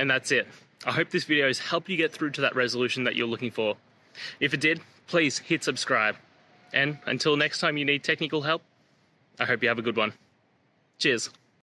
And that's it. I hope this video has helped you get through to that resolution that you're looking for. If it did, please hit subscribe. And until next time you need technical help, I hope you have a good one. Cheers.